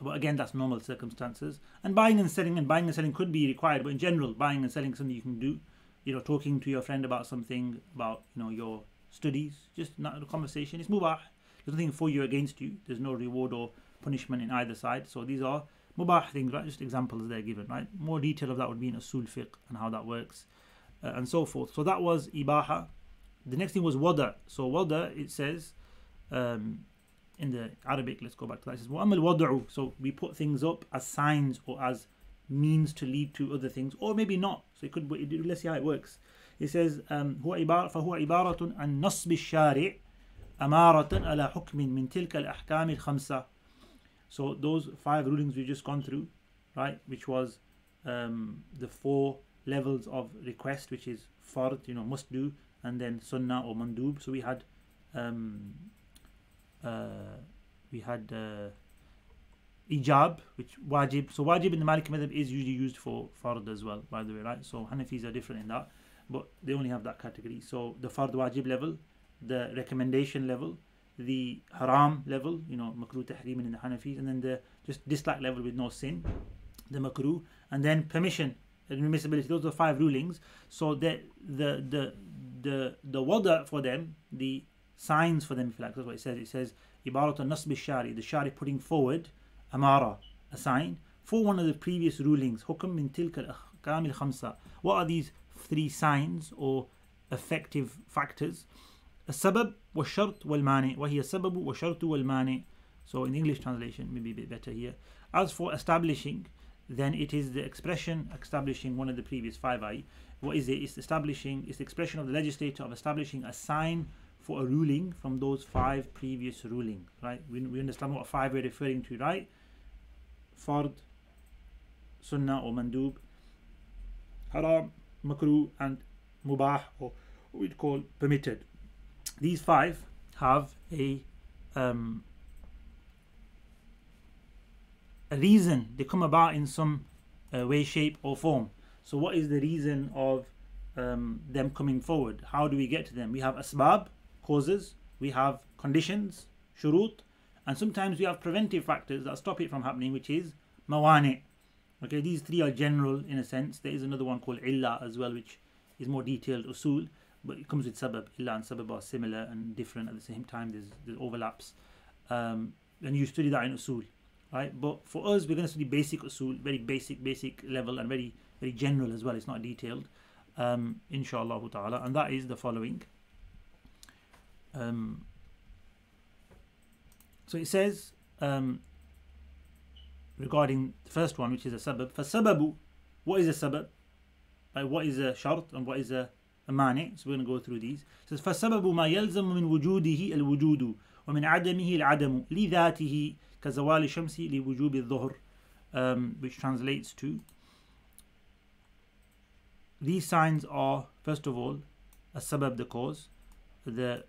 but again, that's normal circumstances. And buying and selling, and buying and selling could be required, but in general, buying and selling something you can do. You know, talking to your friend about something, about, you know, your studies, just not a conversation. It's mubah. There's nothing for you against you. There's no reward or punishment in either side. So these are mubah things, right? Just examples they're given, right? More detail of that would be in usul fiqh and how that works uh, and so forth. So that was ibaha. The next thing was wada. So wada, it says um, in the Arabic, let's go back to that. It says wad'u. So we put things up as signs or as means to lead to other things, or maybe not. So it could. Let's see how it works. It says هو عبارة فهو عبارة عن نصب الشارع أمارة على حكم من تلك الأحكام الخمسة. So those five rulings we've just gone through, right? Which was um, the four levels of request, which is fard, you know, must do, and then sunnah or mandub. So we had, um, uh, we had uh, ijab, which wajib. So wajib in the Maliki madhab is usually used for fard as well, by the way, right? So Hanafis are different in that, but they only have that category. So the fard wajib level, the recommendation level, the haram level, you know, makruh tahrim in the Hanafis, and then the just dislike level with no sin, the makruh, and then permission admissibility. Those are five rulings. So the the the the the wada for them, the signs for them, if you like, that's what it says. It says ibarat nasb shari, the shari putting forward amara, a sign for one of the previous rulings. Hukm min tilka al khamsa. What are these three signs or effective factors? السبب والشرط والمانع وهي السبب والشرط والمانع so in English translation maybe a bit better here as for establishing then it is the expression establishing one of the previous five I. What is it? It's establishing, it's the expression of the legislator of establishing a sign for a ruling from those five previous rulings, right? We, we understand what five we're referring to, right? Fard, Sunnah or Mandub, Haram, Makruh, and Mubah, or what we'd call permitted. These five have a um, a reason they come about in some uh, way shape or form so what is the reason of um, them coming forward how do we get to them we have asbab causes. We have conditions shurut and sometimes we have preventive factors that stop it from happening which is mawani. Okay these three are general in a sense. There is another one called illa as well which is more detailed usul but it comes with sabab. Illa and sabab are similar and different at the same time. There's, there's overlaps. Um, and you study that in usul right? But for us, we're going to study basic usul, very basic, basic level, and very, very general as well. It's not detailed, um, inshallah ta'ala, and that is the following. Um, so it says um, regarding the first one, which is a sabab. For sababu, what is a sabab? Like what is a shart and what is a, a mani? So we're going to go through these. It says فَسَبَبُ مَا يَلْزَمُ مِنْ وُجُودِهِ الْوُجُودُ ومن عدمه العدم لذاته كزوال الشمس لوجوب الظهر um, which translates to these signs are first of all a sabab the cause the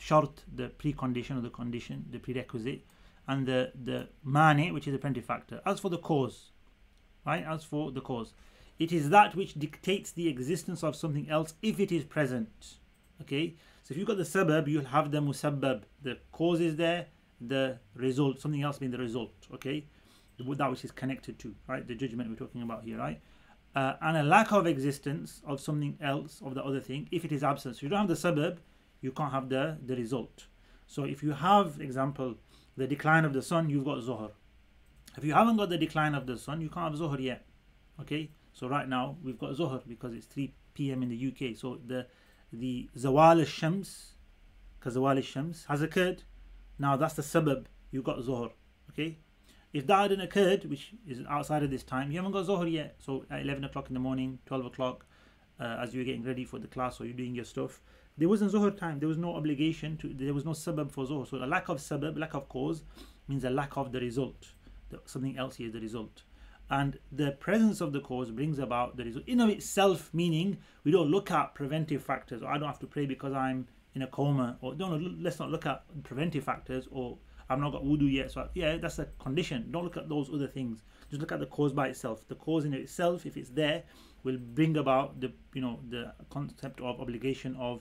shart the precondition or the condition the prerequisite and the the mani which is the preventive factor. As for the cause right? As for the cause it is that which dictates the existence of something else if it is present okay? So if you've got the sabab you'll have the musabbab. The cause is there the result something else being the result okay? That which is connected to right? The judgment we're talking about here right? Uh, and a lack of existence of something else of the other thing if it is absent. So you don't have the sabab you can't have the the result so if you have example the decline of the sun, you've got Zohar. If you haven't got the decline of the sun, you can't have Zohar yet. Okay, so right now we've got Zohar because it's 3 p.m. in the UK. So the the Zawal al-Shams, because Zawal al-Shams has occurred. Now that's the sabab, you've got Zohar. Okay, if that hadn't occurred, which is outside of this time, you haven't got Zohar yet. So at 11 o'clock in the morning, 12 o'clock, uh, as you're getting ready for the class or you're doing your stuff, there wasn't Zuhr time. There was no obligation to. There was no sabab for Zuhr. So a lack of sabab, lack of cause, means a lack of the result. Something else here is the result. And the presence of the cause brings about the result in of itself, meaning we don't look at preventive factors. Or I don't have to pray because I'm in a coma. Or don't let's not look at preventive factors. Or I've not got wudu yet. So yeah, that's a condition. Don't look at those other things. Just look at the cause by itself. The cause in itself, if it's there, will bring about the you know the concept of obligation of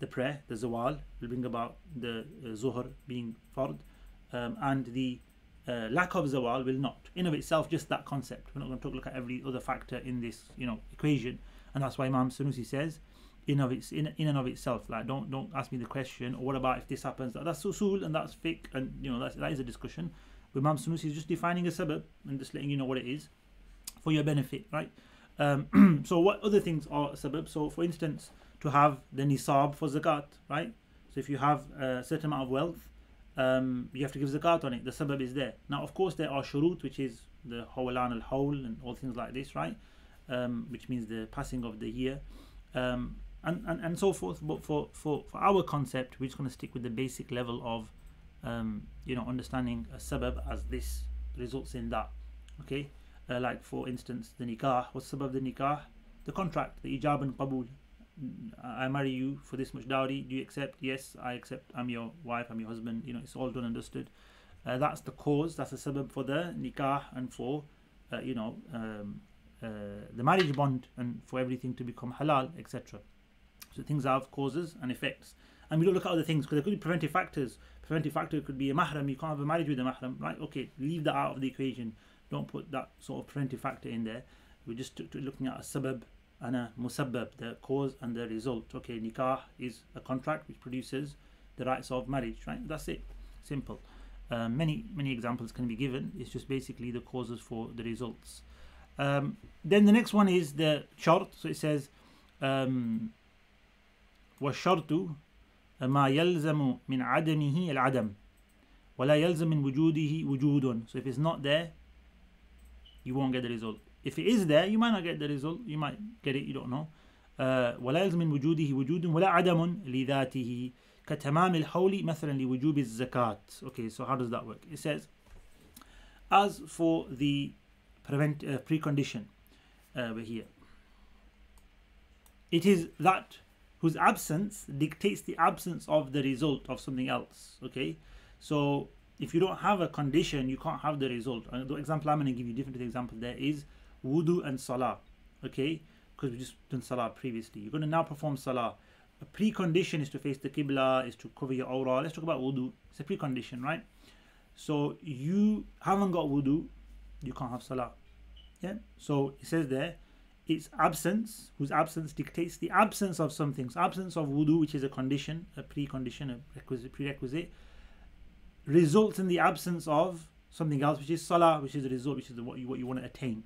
the prayer, the zawal, will bring about the uh, zuhr being fard, um, and the uh, lack of zawal will not. In of itself, just that concept. We're not going to talk, look at every other factor in this, you know, equation, and that's why Imam Sanusi says, in of its in, in and of itself. Like, don't don't ask me the question. Or what about if this happens? That's usul and that's fiqh, and you know that's, that is a discussion. But Imam Sanusi is just defining a sabab and just letting you know what it is for your benefit, right? Um, [clears throat] so what other things are sabab? So for instance, to have the nisab for zakat, right? So if you have a certain amount of wealth, um, you have to give zakat on it. The sabab is there. Now, of course, there are shurut, which is the hawalan al hawl and all things like this, right? Um, which means the passing of the year, um, and, and and so forth. But for for for our concept, we're just going to stick with the basic level of, um, you know, understanding a sabab as this results in that. Okay, uh, like for instance, the nikah. What's sabab the nikah? The contract, the ijab and qabul. I marry you for this much dowry. Do you accept? Yes, I accept. I'm your wife. I'm your husband. You know, it's all done and understood. Uh, that's the cause. That's the sabab for the nikah and for, uh, you know, um, uh, the marriage bond and for everything to become halal, etc. So things have causes and effects. And we don't look at other things because there could be preventive factors. Preventive factor could be a mahram. You can't have a marriage with a mahram, right? Okay, leave that out of the equation. Don't put that sort of preventive factor in there. We're just looking at a sabab and a musabab, the cause and the result. Okay, nikah is a contract which produces the rights of marriage, right? That's it. Simple. Uh, many, many examples can be given. It's just basically the causes for the results. Um, then the next one is the shart. So it says, um, والشرط ما يلزم من عدمه العدم ولا يلزم من وجوده وجود. So if it's not there, you won't get the result If it is there, you might not get the result. You might get it, you don't know. ولا يلزم من وجوده وجود ولا عدم لذاته كتمام الحول مثلا لوجوب الزكاة. Okay, so how does that work? It says, as for the prevent uh, precondition uh, over here, it is that whose absence dictates the absence of the result of something else. Okay, so if you don't have a condition, you can't have the result. And the example I'm going to give you, different example there is wudu and salah. Okay, because we just done salah previously. You're going to now perform salah. A precondition is to face the qibla, is to cover your aura. Let's talk about wudu. It's a precondition, right? So you haven't got wudu, you can't have salah. Yeah. So it says there, its absence, whose absence dictates the absence of something. So absence of wudu, which is a condition, a precondition, a requisite, prerequisite, results in the absence of something else, which is salah, which is the result, which is the, what you what you want to attain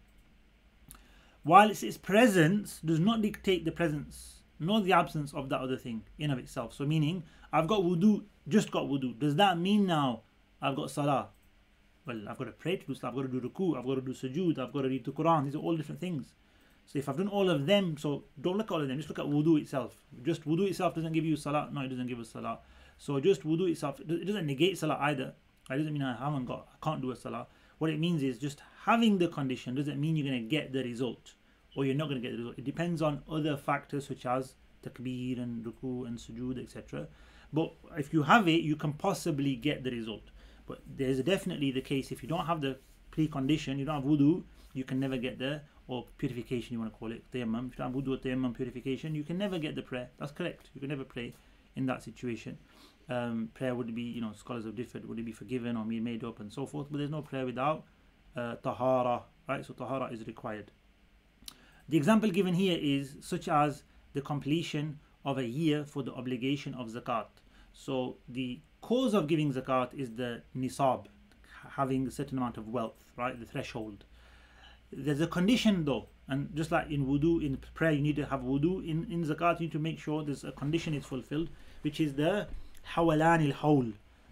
while it's presence does not dictate the presence nor the absence of that other thing in of itself. So meaning I've got wudu, just got wudu. Does that mean now I've got salah? Well, I've got to pray to do salah, I've got to do ruku, I've got to do sujood, I've got to read the Quran. These are all different things. So if I've done all of them, so don't look at all of them, just look at wudu itself. Just wudu itself doesn't give you salah. No, it doesn't give us salah. So just wudu itself, it doesn't negate salah either. It doesn't mean I haven't got, I can't do a salah. What it means is just having the condition doesn't mean you're going to get the result or you're not going to get the result. It depends on other factors such as takbir and ruku and sujood, etc. But if you have it, you can possibly get the result. But there's definitely the case if you don't have the precondition, you don't have wudu, you can never get the or purification you want to call it, tayammum. If you don't have wudu or tayammum purification, you can never get the prayer. That's correct. You can never pray in that situation. Um, prayer would be, you know, scholars have differed, would it be forgiven or be made up and so forth, but there's no prayer without uh, tahara, right? So tahara is required. The example given here is such as the completion of a year for the obligation of zakat. So the cause of giving zakat is the nisab, having a certain amount of wealth, right? The threshold. There's a condition though, and just like in wudu, in prayer, you need to have wudu. In, in zakat, you need to make sure there's a condition is fulfilled, which is the al hawl,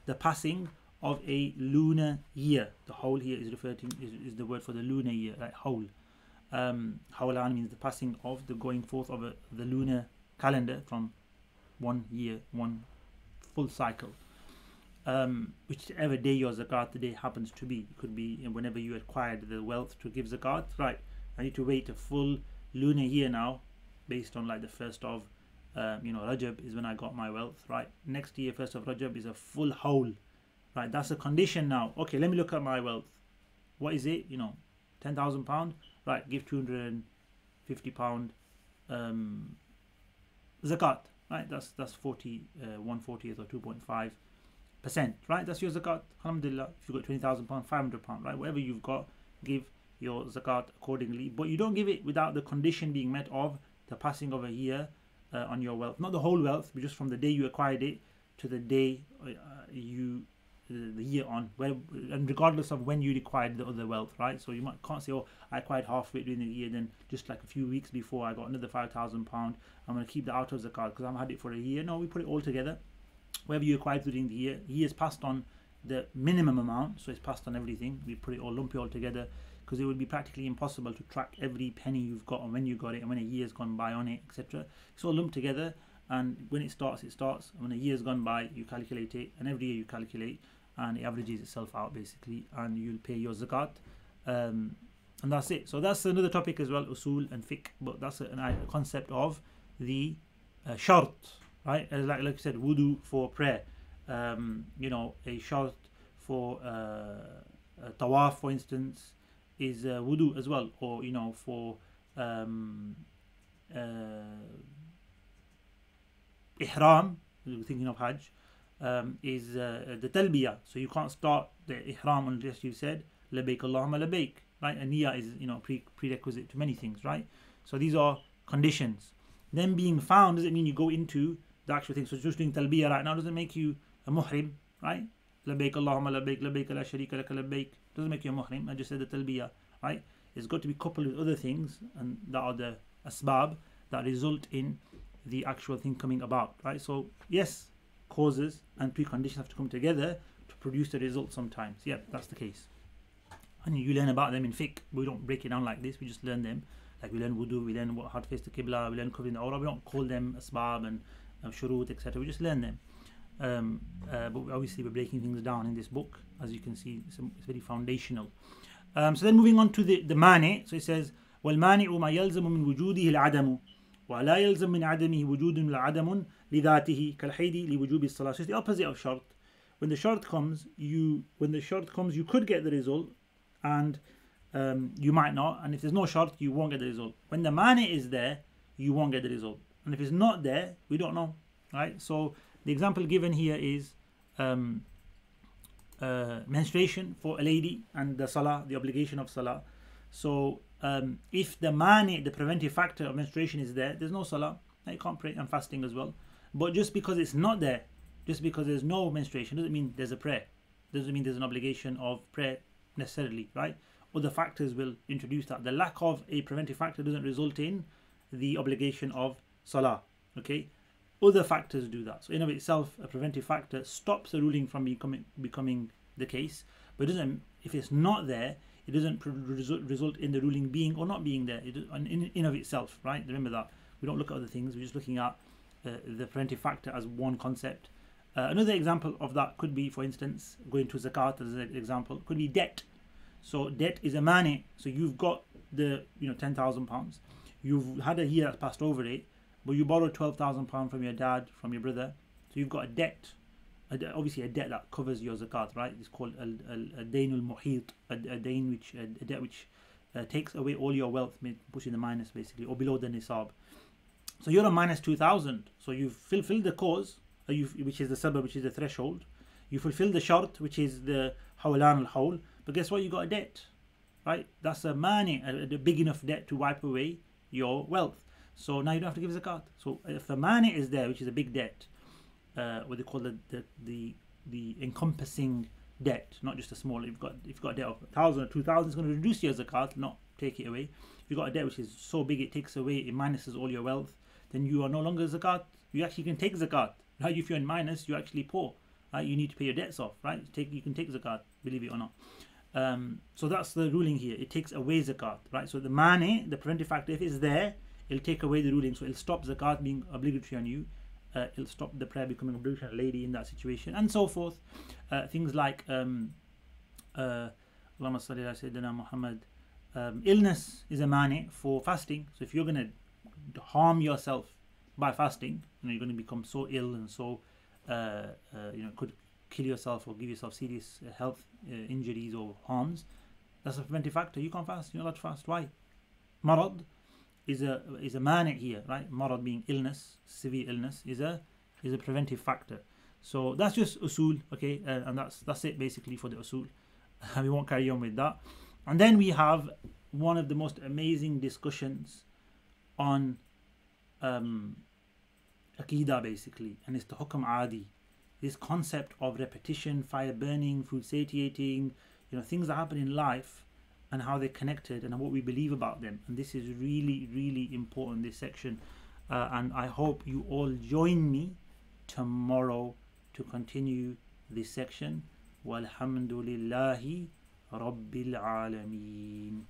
the passing of a lunar year. The hawl here is referred to is, is the word for the lunar year, like whole. Um, hawalan means the passing of the going forth of a, the lunar calendar from one year, one full cycle. Um, whichever day your zakat day happens to be, it could be whenever you acquired the wealth to give zakat. Right, I need to wait a full lunar year now, based on like the first of, um, you know, Rajab is when I got my wealth. Right, next year first of Rajab is a full hawl. Right, that's a condition now. Okay, let me look at my wealth. What is it? You know, ten thousand pound. Right, give two hundred and fifty pound um, zakat right? That's that's 40, uh, 140th or 2.5 percent, right? That's your zakat. Alhamdulillah, if you've got 20,000 pound, 500 pound, right? Whatever you've got, give your zakat accordingly. But you don't give it without the condition being met of the passing of a year uh, on your wealth, not the whole wealth, but just from the day you acquired it to the day uh, you the year on, where and regardless of when you acquired the other wealth, right? So you might can't say, oh, I acquired half of it during the year, then just like a few weeks before I got another five thousand pound, I'm gonna keep the out of the card because I've had it for a year. No, we put it all together. Whatever you acquired during the year, has passed on the minimum amount, so it's passed on everything. We put it all lumpy all together because it would be practically impossible to track every penny you've got and when you got it and when a year's gone by on it, etc. It's all lumped together and when it starts, it starts. And when a year's gone by, you calculate it, and every year you calculate and it averages itself out basically and you'll pay your zakat um, and that's it so that's another topic as well usul and fiqh but that's a, a concept of the uh, shart right as like, like I said wudu for prayer um, you know a shart for uh, tawaf for instance is uh, wudu as well or you know for um, uh, ihram thinking of hajj um, is uh, the talbiyah. So you can't start the ihram unless you said labaik Allahumma labaik. Right? And niyyah is you know pre- prerequisite to many things. Right? So these are conditions. Then being found doesn't mean you go into the actual thing. So just doing talbiyah right now doesn't make you a muhrim. Right? Labaik Allahumma labaik labaik la sharika laka labaik doesn't make you a muhrim. I just said the talbiyah. Right? It's got to be coupled with other things and that are the asbab that result in the actual thing coming about. Right? So yes, causes and preconditions have to come together to produce the result sometimes. Yeah, that's the case. And you learn about them in fiqh. We don't break it down like this, we just learn them. Like we learn wudu, we learn what, to face the qibla, we learn covering the aura. We don't call them asbab and uh, shurut, etc. We just learn them. Um, uh, but obviously, we're breaking things down in this book. As you can see, it's, it's very foundational. Um, so then moving on to the, the mani. So it says, والمانع ما يلزم من وجوده العدم ولا يلزم من عدمه وجود العدم لذاته كالحيد لوجوب الصلاة. So it's the opposite of shart. When the shart comes, you when the shart comes, you could get the result, and um, you might not. And if there's no shart, you won't get the result. When the mani is there, you won't get the result. And if it's not there, we don't know, right? So the example given here is um, uh, menstruation for a lady and the salah, the obligation of salah. So um, if the mani, the preventive factor of menstruation is there, there's no salah. You can't pray and fasting as well. But just because it's not there, just because there's no menstruation, doesn't mean there's a prayer. Doesn't mean there's an obligation of prayer necessarily, right? Other factors will introduce that. The lack of a preventive factor doesn't result in the obligation of salah. Okay, other factors do that. So in of itself, a preventive factor stops a ruling from becoming becoming the case, but doesn't. If it's not there, it doesn't result in the ruling being or not being there. It, in in of itself, right? Remember that we don't look at other things. We're just looking at uh, the preventive factor as one concept. Uh, another example of that could be, for instance, going to zakat as an example, could be debt. So debt is a mani. So you've got the you know ten thousand pounds. You've had a year that's passed over it, but you borrowed twelve thousand pounds from your dad, from your brother. So you've got a debt, a de- obviously a debt that covers your zakat, right? It's called a, dainul muhit, a, a dain which a, a debt which uh, takes away all your wealth, pushing the minus basically, or below the nisab. So you're a minus 2000. So you've fulfilled the cause, uh, which is the sabab, which is the threshold. You fulfill the shart, which is the hawalan al hawl. But guess what? You got a debt, right? That's a mani, a, a, big enough debt to wipe away your wealth. So now you don't have to give a zakat. So if the mani is there, which is a big debt, uh, what they call the, the, the the encompassing debt, not just a small. If you've got if you've got a debt of a thousand or two thousand, it's going to reduce your zakat, not take it away. If you've got a debt which is so big it takes away, it minuses all your wealth, then you are no longer zakat. You actually can take zakat. Right? If you're in minus, you're actually poor. Right? You need to pay your debts off. Right? Take you can take zakat, believe it or not. Um, so that's the ruling here. It takes away zakat. Right? So the mani, the preventive factor, if it's there, it'll take away the ruling. So it'll stop zakat being obligatory on you. Uh, it'll stop the prayer becoming obligatory on a lady in that situation, and so forth. Uh, things like um, uh, Muhammad. Um, illness is a mani for fasting. So if you're going to harm yourself by fasting, you know, you're going to become so ill and so, uh, uh, you know, could kill yourself or give yourself serious health uh, injuries or harms. That's a preventive factor. You can't fast. You're not allowed to fast. Why? Marad is a is a mani here, right? Marad being illness, severe illness, is a is a preventive factor. So that's just usul, okay, uh, and that's that's it basically for the usul. [laughs] we won't carry on with that. And then we have one of the most amazing discussions on um, Aqidah basically, and it's the Hukam Adi. This concept of repetition, fire burning, food satiating, you know, things that happen in life and how they're connected and what we believe about them. And this is really, really important, this section. Uh, and I hope you all join me tomorrow to continue this section. Walhamdulillahi Rabbil Alameen.